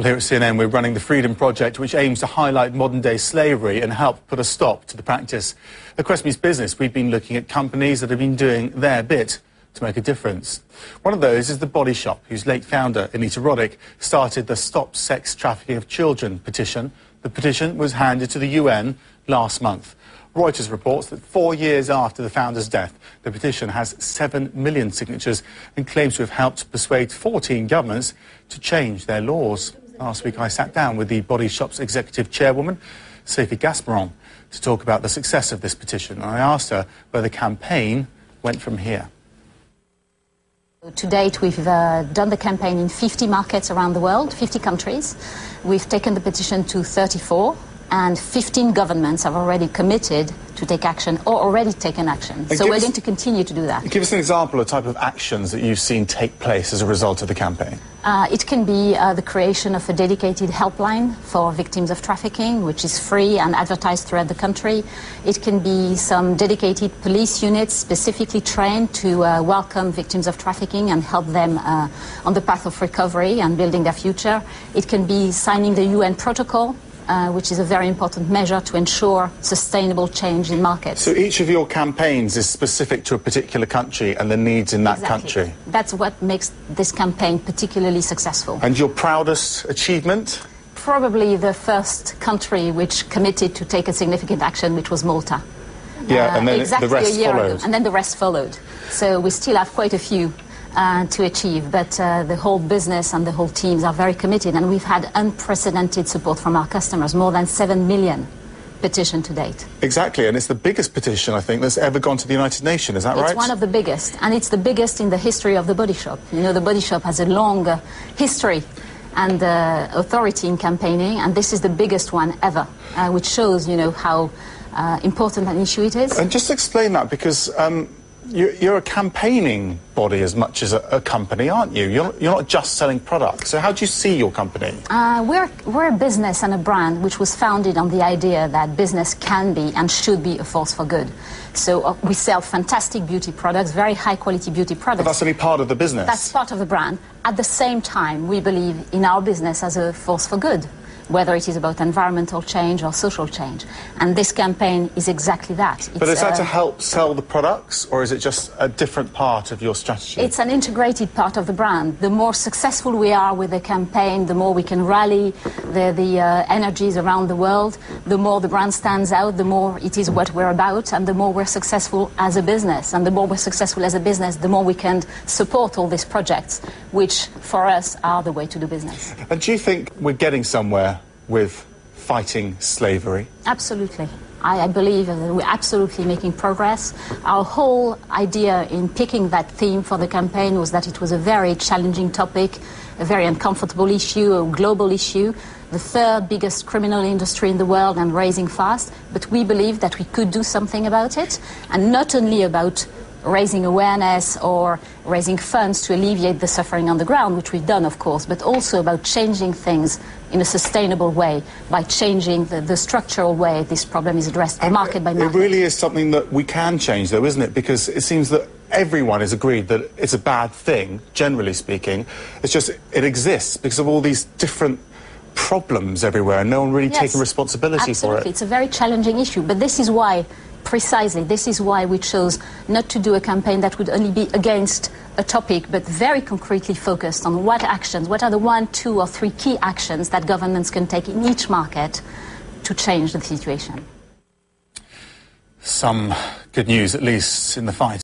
Well, here at CNN, we're running the Freedom Project, which aims to highlight modern day slavery and help put a stop to the practice. At Quest Means Business, we've been looking at companies that have been doing their bit to make a difference. One of those is The Body Shop, whose late founder, Anita Roddick, started the Stop Sex Trafficking of Children petition. The petition was handed to the UN last month. Reuters reports that four years after the founder's death, the petition has 7 million signatures and claims to have helped persuade 14 governments to change their laws. Last week I sat down with the Body Shop's executive chairwoman, Sophie Gasperment, to talk about the success of this petition. And I asked her where the campaign went from here. To date, we've uh, done the campaign in 50 markets around the world, 50 countries. We've taken the petition to 34 and 15 governments have already committed to take action or already taken action. So we're us- going to continue to do that. Give us an example of type of actions that you've seen take place as a result of the campaign. Uh, it can be uh, the creation of a dedicated helpline for victims of trafficking, which is free and advertised throughout the country. It can be some dedicated police units specifically trained to uh, welcome victims of trafficking and help them uh, on the path of recovery and building their future. It can be signing the UN protocol. Uh, which is a very important measure to ensure sustainable change in markets. So each of your campaigns is specific to a particular country and the needs in that Exactly. country. That's what makes this campaign particularly successful. And your proudest achievement? Probably the first country which committed to take a significant action, which was Malta. Yeah, Uh, and then exactly the rest a year followed. Ago, and then the rest followed. So we still have quite a few uh, to achieve, but uh, the whole business and the whole teams are very committed, and we've had unprecedented support from our customers, more than 7 million petition to date. Exactly, and it's the biggest petition, I think, that's ever gone to the United Nations, is that It's right? It's one of the biggest, and it's the biggest in the history of the Body Shop. You know, the Body Shop has a long uh, history and uh, authority in campaigning, and this is the biggest one ever, uh, which shows, you know, how uh, important an issue it is. And just explain that, because um, you're, you're a campaigning body as much as a, company, aren't you? You're, you're not just selling products. So how do you see your company? Uh, we're, we're a business and a brand which was founded on the idea that business can be and should be a force for good. So uh, we sell fantastic beauty products, very high quality beauty But products. that's only part of the business. That's part of the brand. At the same time, we believe in our business as a force for good, whether it is about environmental change or social change. And this campaign is exactly that. but is that uh, to help sell the products, or is it just a different part of your strategy? It's an integrated part of the brand. The more successful we are with the campaign, the more we can rally the, the uh, energies around the world, the more the brand stands out, the more it is what we're about, and the more we're successful as a business. And the more we're successful as a business, the more we can support all these projects, which for us are the way to do business. And do you think we're getting somewhere with fighting slavery? Absolutely. I, I believe that we're absolutely making progress. Our whole idea in picking that theme for the campaign was that it was a very challenging topic, a very uncomfortable issue, a global issue, the third biggest criminal industry in the world and raising fast. But we believe that we could do something about it, and not only about raising awareness or raising funds to alleviate the suffering on the ground, which we've done, of course, but also about changing things in a sustainable way by changing the, the structural way this problem is addressed, market by market. It really is something that we can change, though, isn't it? Because it seems that everyone is agreed that it's a bad thing, generally speaking. It's just it exists because of all these different problems everywhere, and no one really Yes, taking responsibility absolutely. for it. It's a very challenging issue, but this is why, precisely, this is why we chose not to do a campaign that would only be against a topic, but very concretely focused on what actions, what are the one, two, or three key actions that governments can take in each market to change the situation. Some good news, at least, in the fight.